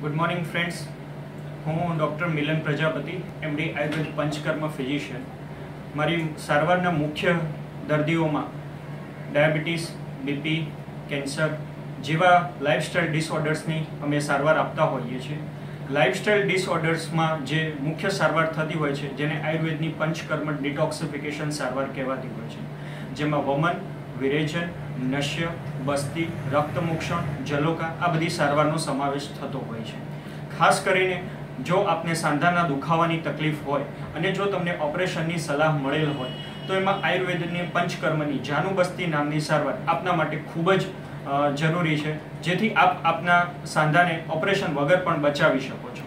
Good morning friends હું doctor Milan Prajapati MD Ayurveda Panchakarma physician મારી સારવારના મુખ્ય દર્દીઓમાં ડાયાબિટીસ બીપી કેન્સર જેવા લાઇફસ્ટાઇલ ડિસઓર્ડર્સની અમે સારવાર આપતા હોઈએ છીએ. લાઇફસ્ટાઇલ ડિસઓર્ડર્સમાં જે મુખ્ય સારવાર થતી હોય છે, જેને આયુર્વેદની પંચકર્મ ડિટોક્સિફિકેશન સારવાર કહેવાતી હોય છે. જેમાં વમન વિરેચન નશ્ય, બસ્તી, રક્તમોક્ષણ, જલોકા આ બધી સારવારનો સમાવેશ થતો હોય છે. ખાસ કરીને જો આપને સાંધાના દુખાવાની તકલીફ હોય અને જો તમને ઓપરેશનની સલાહ મળેલ હોય, તો એમાં આયુર્વેદની પંચકર્મની જાનુબસ્તી નામની સારવાર આપના માટે ખૂબ જ જરૂરી છે, જેથી આપ આપના સાંધાને ઓપરેશન વગર પણ બચાવી શકો છો.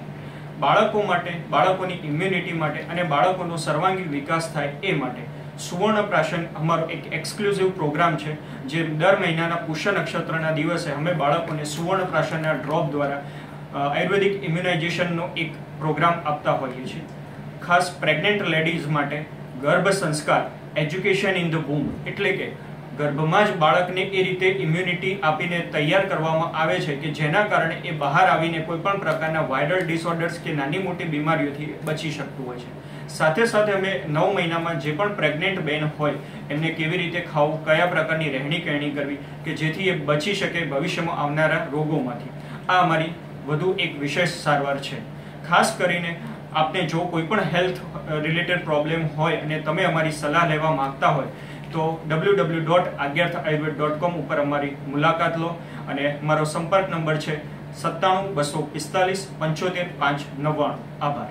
બાળકો માટે, બાળકોની ઇમ્યુનિટી માટે અને બાળકોનો સર્વાંગી વિકાસ થાય એ માટે સુવર્ણ પ્રાશન અમારો એક એક્સક્લુઝિવ પ્રોગ્રામ છે, જે દર મહિનાના પુષ્ય નક્ષત્રના દિવસે અમે બાળકોને સુવર્ણ પ્રાશનના ડ્રોપ દ્વારા આયુર્વેદિક ઇમ્યુનાઇઝેશનનો એક પ્રોગ્રામ આપતા હોઈએ છીએ. ખાસ પ્રેગ્નેન્ટ લેડીઝ માટે ગર્ભ સંસ્કાર એજ્યુકેશન ઇન ધ બૂમ એટલે કે ગર્ભમાં જ બાળકને એ રીતે ઇમ્યુનિટી આપીને તૈયાર કરવામાં આવે છે કે જેના કારણે એ બહાર આવીને કોઈ પણ પ્રકારના વાયરલ ડિસઓર્ડર્સ કે નાની મોટી બીમારીઓથી બચી શકતું હોય છે. સાથે સાથે અમે નવ મહિનામાં જે પણ પ્રેગ્નેન્ટ બેન હોય, એમને કેવી રીતે ખાવું, કયા પ્રકારની રહેણી કહેણી કરવી કે જેથી એ બચી શકે ભવિષ્યમાં આવનારા રોગોમાંથી. આ અમારી વધુ એક વિશેષ સારવાર છે. ખાસ કરીને આપને જો કોઈ પણ હેલ્થ રિલેટેડ પ્રોબ્લેમ હોય અને તમે અમારી સલાહ લેવા માંગતા હોય તો W W dot Agyarth Ayurveda dot com ઉપર અમારી મુલાકાત લો અને મારો સંપર્ક નંબર છે સત્તાણું બસો પિસ્તાલીસ પંચોતેર પાંચ નવ્વાણું. આભાર.